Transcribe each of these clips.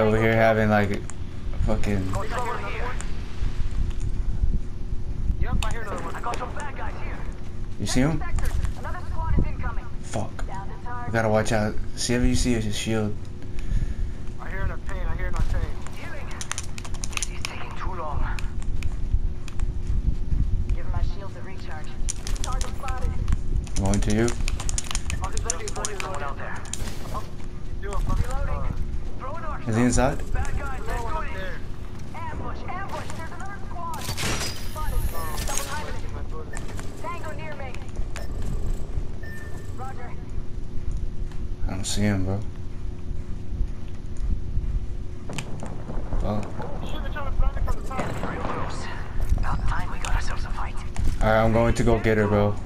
over here having like fucking. You see him? Fuck. You gotta watch out. See if you see his shield. I hear enough pain. I hear enough pain. Healing. This is taking too long. Give my recharge. Target spotted. Going to you. I'll just let you someone out there. Near he inside? I don't see him, bro. Oh. Alright, I'm going to go get her, bro. I'm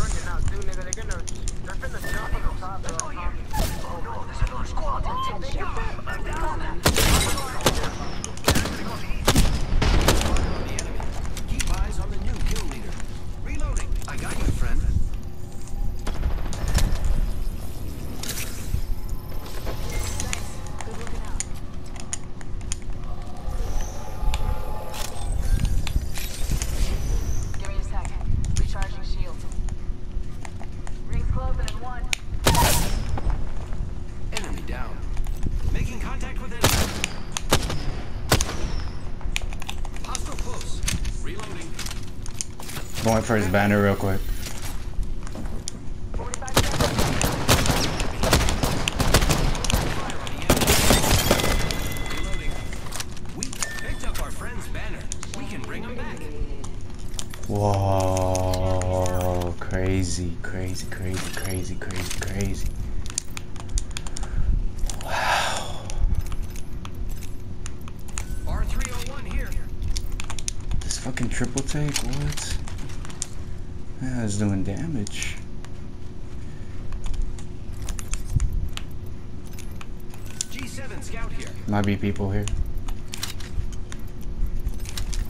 running out, too, nigga. They're gonna, they're finna jump on the top, bro. Oh no, there's another squad. Attention. I'm down. the enemy. Keep eyes on the new kill leader. Reloading. I got you, friend. Good looking out. Give me a sec. Recharging shield. Rings closing in one. Enemy down. Making contact with enemy. Hostile close. Reloading. Going for his banner real quick. 45 seconds. Fire on the enemy. Reloading. We picked up our friend's banner. We can bring him back. Whoa. Crazy, crazy, crazy, crazy, crazy, crazy. Wow. R301 here. This fucking triple take, what? Yeah, it's doing damage. G7 scout here. Might be people here.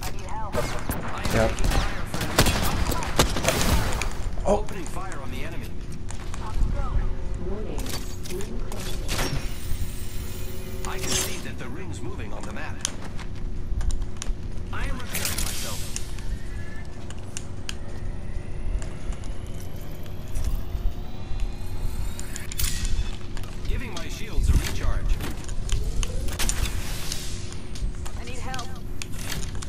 I need help. Yep. taking fire, friend. Oh. Opening fire on the enemy. I can see that the ring's moving on the map.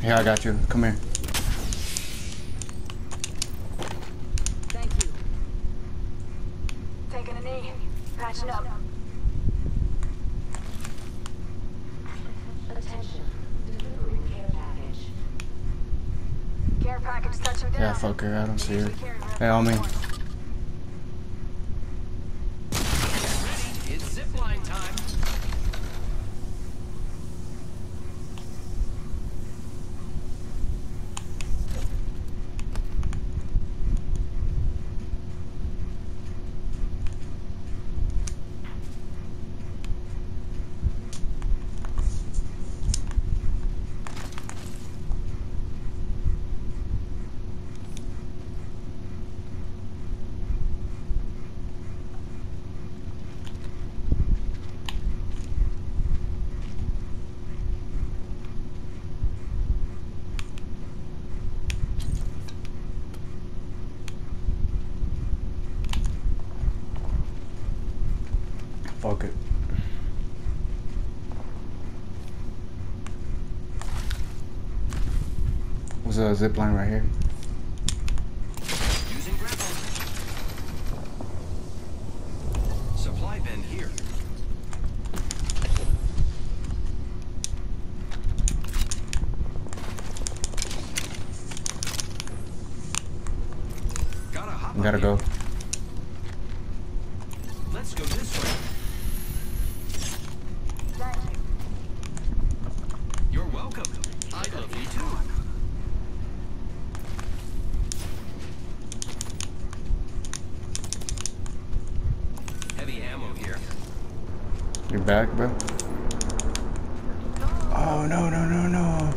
Here, I got you. Come here. Thank you. Taking a knee. Patching up. Attention, delivering care package. Care package touching down. Yeah, fuck her. I don't see her. Usually carry around Hey, on me. one. Ready? It's zipline time. Fuck it. There's a zip line right here. Using. Supply bin here. Gotta gotta go. here. You back, bro? Oh, no, no, no, no.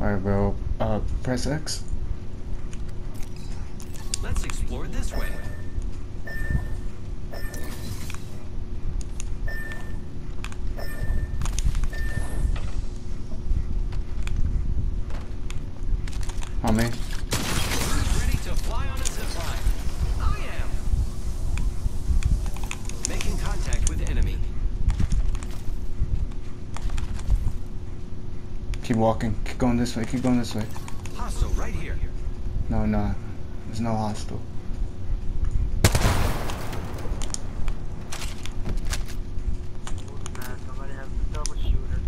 Alright, bro. Uh, press X. Let's explore this way. Walking. Keep going this way. Keep going this way. Hostile right here. No, no. There's no hostile. Man, somebody has a double shooter.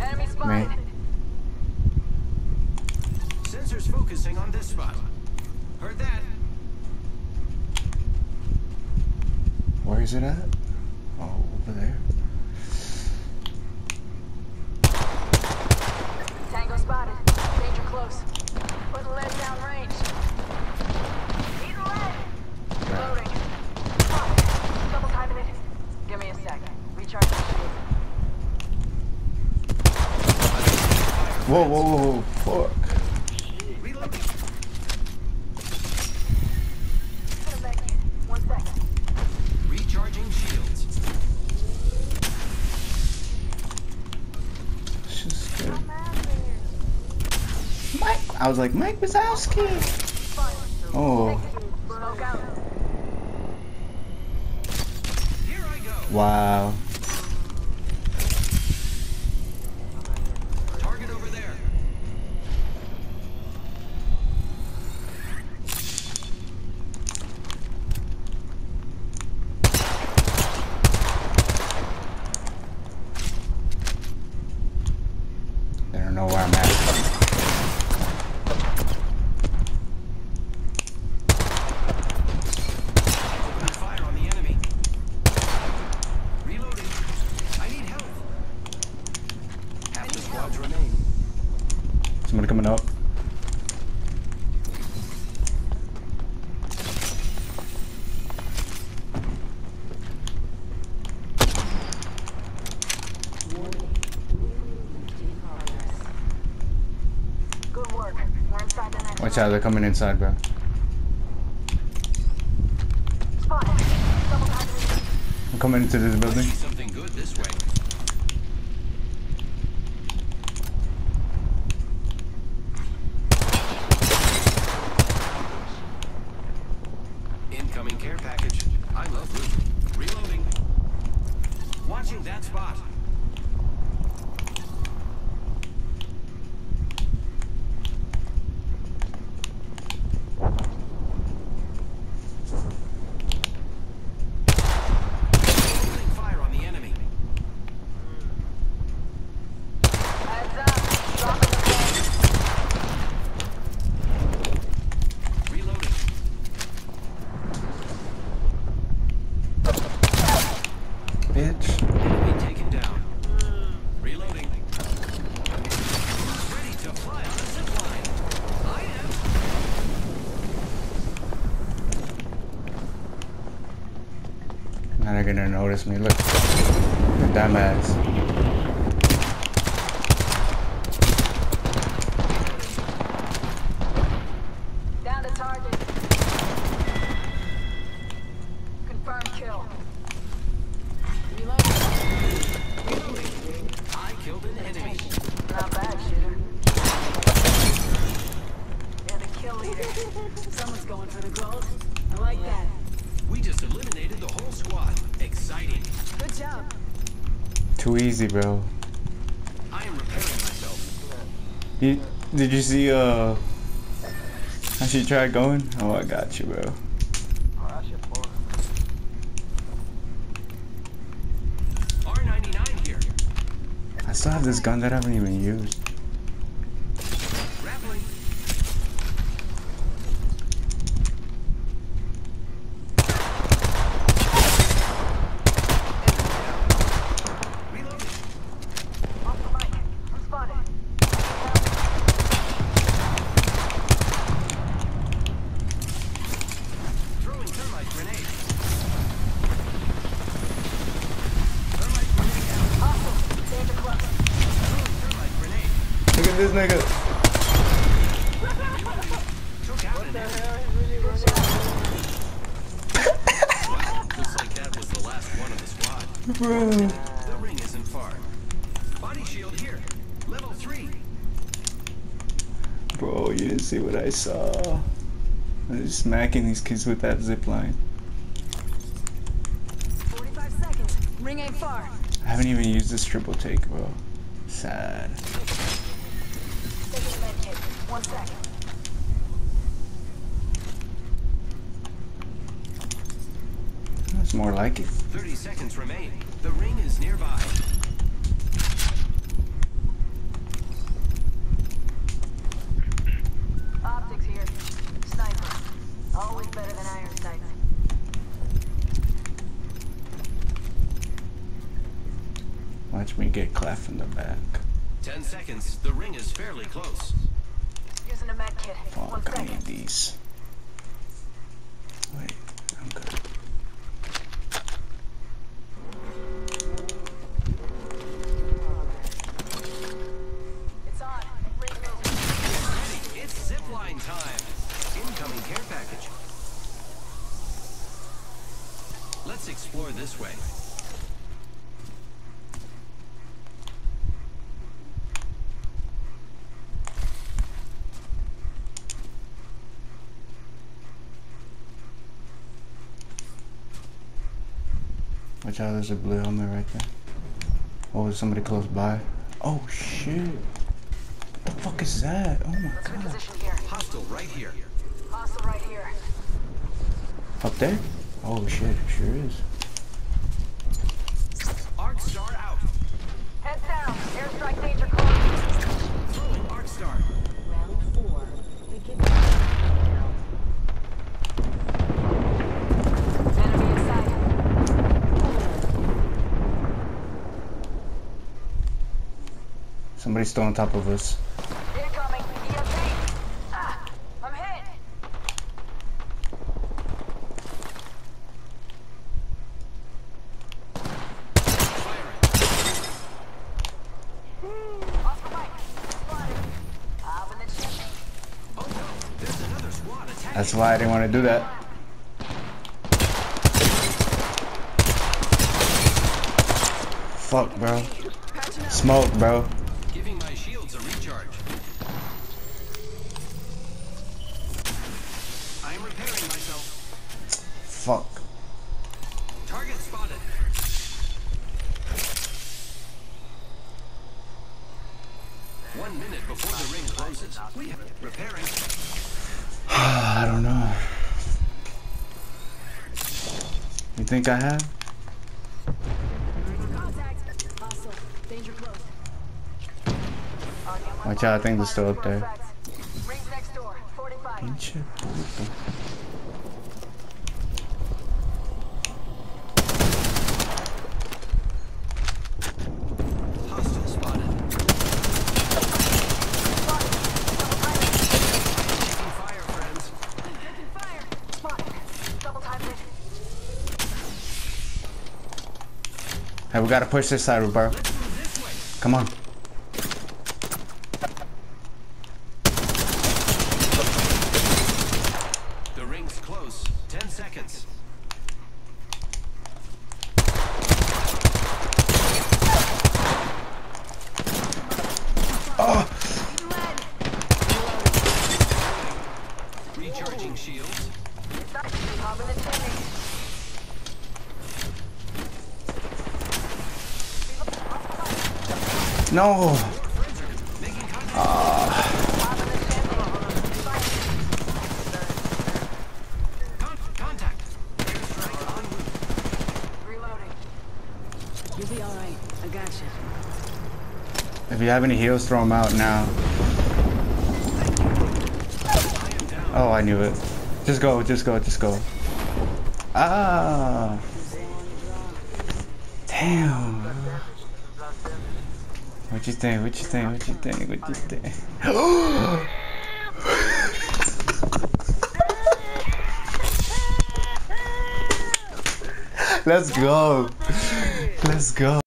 Enemy spotted. Me. Sensors focusing on this spot. Heard that. Where is it at? Oh, over there. Tango spotted. Danger close. Put lead down range. Need lead. Loading. Spotted. Double timing it. Give me a sec. Recharge the shield. Whoa, whoa, whoa, whoa. Fuck. Reloading. Put a med kit. One second. Recharging shields. It's just good. Mike. I was like, Mike Wazowski. Oh, Smoke out. Here I wow. Target over there. They don't know where I'm at. Opening fire on the enemy. Reloading. I need help. Half the squads remain. Somebody coming up. Good work. We're out, they're coming inside, bro. I'm coming into this building. Incoming care package. I love loot. Reloading. Watching that spot. Opening fire on the enemy. Heads up. Dropping the Reloading. Bitch. Enemy taken down. Reloading. Ready to fly on a zip line? I am. Now they're gonna notice me. Look. Look dumbass. Easy, bro. I am repairing myself. You, did you see, uh, how she tried going? Oh, I got you, bro. That shit fun. R99 here. I still have this gun that I haven't even used. Grappling. Reloading. Off the mic. I'm spotted. Throwing thermite grenade. Thermite grenade out. Hostile. Danger close. Throwing thermite grenade. Shoot this nigga. Took out an enemy. Looks like that was the last one of the squad. Bro. The ring isn't far. Body shield here. Level three. Bro, you didn't see what I saw. I was smacking these kids with that zip line. 45 seconds. Ring ain't far. I haven't even used this triple take, bro. Sad. Taking a med kit. One second. That's more like it. 30 seconds remain. The ring is nearby. Seconds. The ring is fairly close. Using a med kit. One Fuck, I second. need these. Wait, I'm good. It's on. Ring moving. Ready. It's zipline time. Incoming care package. Let's explore this way. Watch out, there's a blue helmet right there. Oh, is somebody close by? Oh shit. What the fuck is that? Oh my Let's god. Hostile right here. Hostile right here. Up there? Oh shit, it sure is. Arc star out. Heads down. Airstrike danger close. Throwing arc star. Somebody's still on top of us. Ah, I'm hit. Off the mic. Spotted. Ah, when it's shifting. Oh no. There's another squad attacking. That's why I didn't want to do that. Fuck, bro. Smoke, bro. Think I have? Contact. Hostile. Danger close. Watch out, I think they're still up there. Rings next door. 45. Pinche puto. Hostile spotted. Taking fire, friends. Taking fire. Spotted. Double time it. Hey, we gotta push this side, bro. Let's move this way. Come on. The ring's close. Ten seconds. Oh. Recharging shields. Route. Reloading. You'll be alright. I got you. If you have any heals, throw them out now. I am down. Oh, I knew it. Just go, just go, just go. Ah. Damn. What you think? What you think? What you think? What you think? Let's go. Let's go.